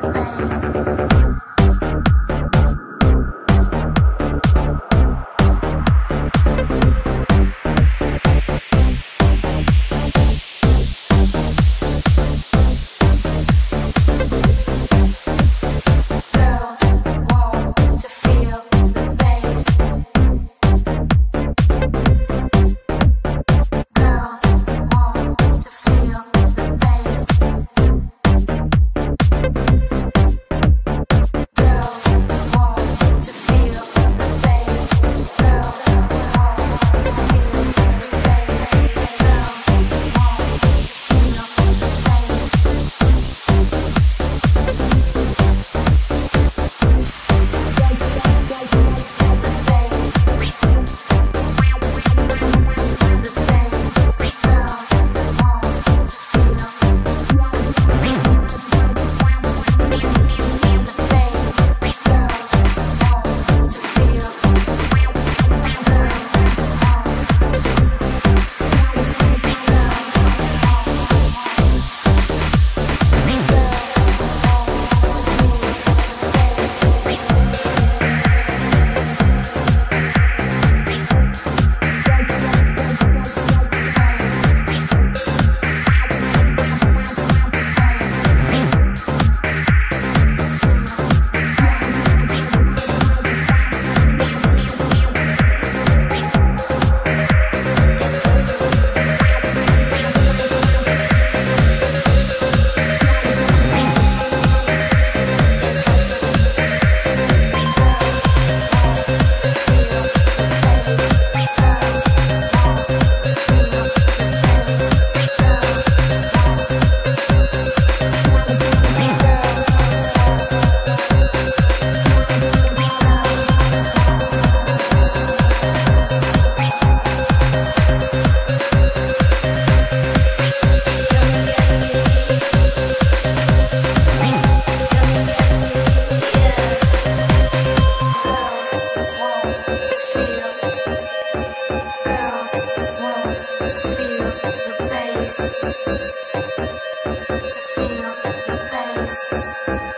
Girls want feel the bass.